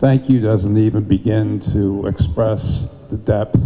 thank you doesn't even begin to express the depth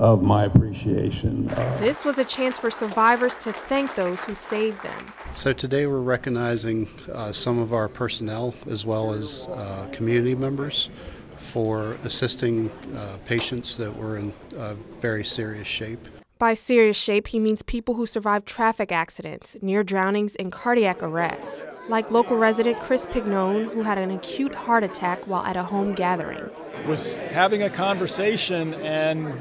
of my appreciation. This was a chance for survivors to thank those who saved them. So today we're recognizing uh, some of our personnel as well as uh, community members for assisting uh, patients that were in uh, very serious shape. By serious shape, he means people who survived traffic accidents, near drownings, and cardiac arrests, like local resident Chris Pignone, who had an acute heart attack while at a home gathering. Was having a conversation, and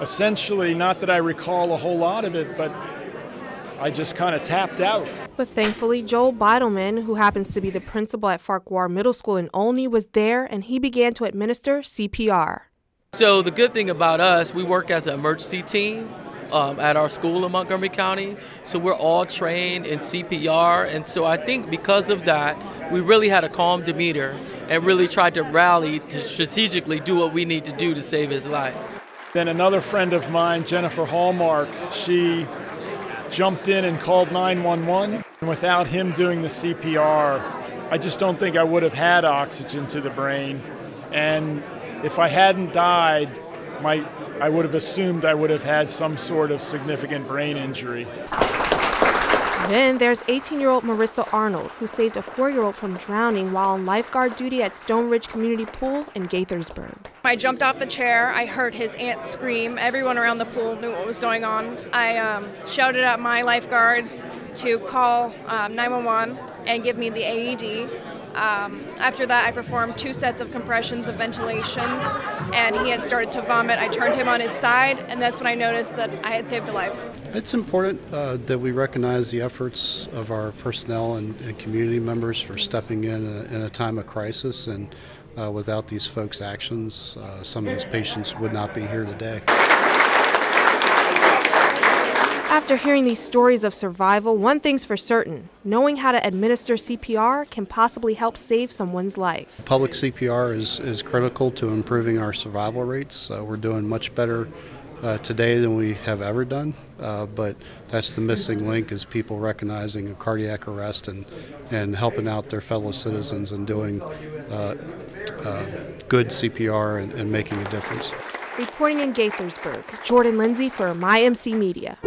essentially, not that I recall a whole lot of it, but I just kind of tapped out. But thankfully, Joel Beidleman, who happens to be the principal at Farquhar Middle School in Olney, was there and he began to administer CPR. So the good thing about us, we work as an emergency team um, at our school in Montgomery County. So we're all trained in CPR, and so I think because of that, we really had a calm demeanor and really tried to rally to strategically do what we need to do to save his life. Then another friend of mine, Jennifer Hallmark, she jumped in and called 911. And without him doing the CPR, I just don't think I would have had oxygen to the brain. And if I hadn't died, my, I would have assumed I would have had some sort of significant brain injury. Then there's 18 year old Marissa Arnold, who saved a four year old from drowning while on lifeguard duty at Stone Ridge Community Pool in Gaithersburg. I jumped off the chair. I heard his aunt scream. Everyone around the pool knew what was going on. I um, shouted at my lifeguards to call um, 911 and give me the AED. Um, after that, I performed two sets of compressions of ventilations, and he had started to vomit. I turned him on his side, and that's when I noticed that I had saved a life. It's important uh, that we recognize the efforts of our personnel and, and community members for stepping in in a, in a time of crisis. And uh, without these folks' actions, uh, some of these patients would not be here today. After hearing these stories of survival, one thing's for certain knowing how to administer CPR can possibly help save someone's life. Public CPR is, is critical to improving our survival rates. Uh, we're doing much better uh, today than we have ever done, uh, but that's the missing link is people recognizing a cardiac arrest and, and helping out their fellow citizens and doing uh, uh, good CPR and, and making a difference. Reporting in Gaithersburg, Jordan Lindsay for MyMC Media.